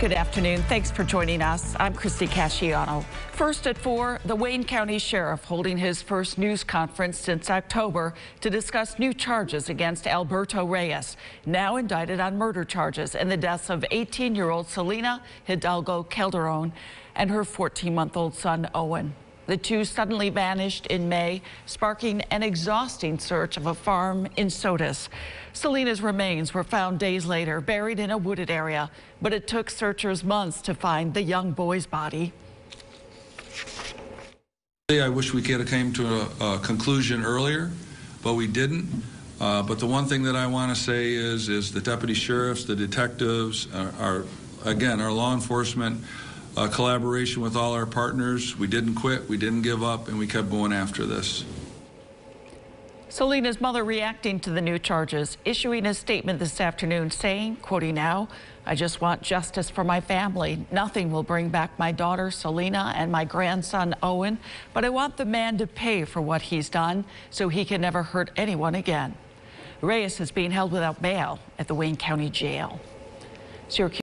Good afternoon. Thanks for joining us. I'm Christie Casciano. First at 4, the Wayne County Sheriff holding his first news conference since October to discuss new charges against Alberto Reyes, now indicted on murder charges in the deaths of 18-year-old Selena Hidalgo Calderon and her 14-month-old son Owen. The two suddenly vanished in May, sparking an exhausting search of a farm in Sodus. Selena's remains were found days later, buried in a wooded area, but it took searchers months to find the young boy's body. I wish we could have came to a, a conclusion earlier, but we didn't. Uh, but the one thing that I want to say is, is the deputy sheriffs, the detectives, are, are again, our law enforcement uh, collaboration with all our partners. We didn't quit, we didn't give up, and we kept going after this. Selena's mother reacting to the new charges, issuing a statement this afternoon saying, quoting now, I just want justice for my family. Nothing will bring back my daughter, Selena, and my grandson, Owen, but I want the man to pay for what he's done so he can never hurt anyone again. Reyes is being held without bail at the Wayne County Jail. Syracuse